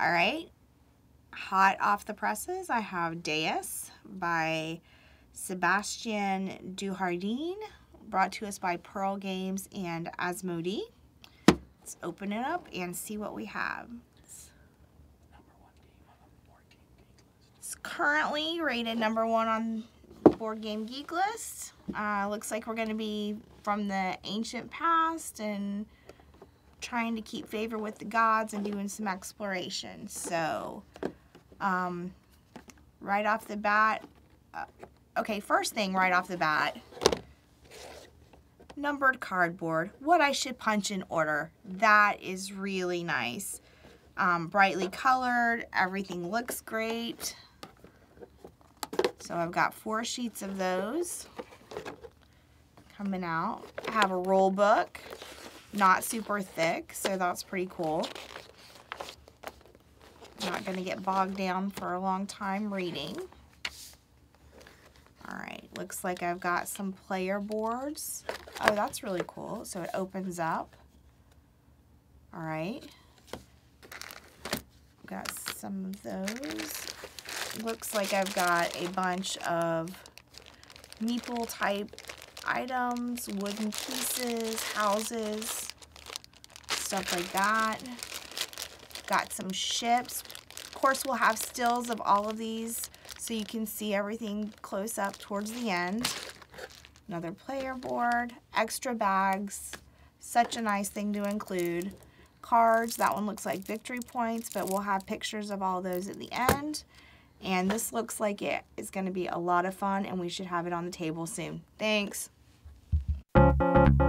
All right, hot off the presses, I have Deus by Sebastian Dujardin, brought to us by Pearl Games and Asmodee. Let's open it up and see what we have. It's currently rated number one on Board Game Geek list. Uh, looks like we're going to be from the ancient past and trying to keep favor with the gods and doing some exploration. So, um, right off the bat, uh, okay, first thing right off the bat, numbered cardboard, what I should punch in order. That is really nice. Um, brightly colored, everything looks great. So I've got four sheets of those coming out. I have a roll book, not super thick, so that's pretty cool. Not going to get bogged down for a long time reading. Alright, looks like I've got some player boards. Oh, that's really cool. So it opens up. Alright. Got some of those. Looks like I've got a bunch of meeple type items, wooden pieces, houses, stuff like that. Got some ships. Of course, we'll have stills of all of these so you can see everything close up towards the end. Another player board, extra bags, such a nice thing to include. Cards, that one looks like victory points, but we'll have pictures of all those at the end. And this looks like it is going to be a lot of fun and we should have it on the table soon. Thanks. Bye.